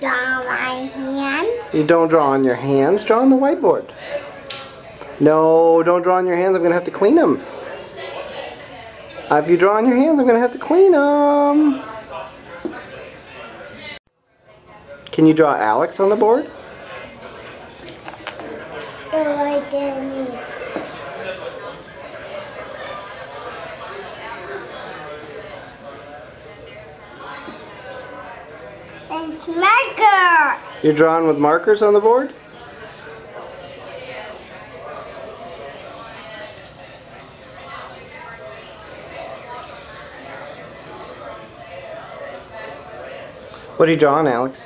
draw my hand. You don't draw on your hands, draw on the whiteboard. No, don't draw on your hands, I'm going to have to clean them. If you draw on your hands, I'm going to have to clean them. Can you draw Alex on the board? Oh, I didn't. It's marker. You're drawing with markers on the board? What are you drawing, Alex?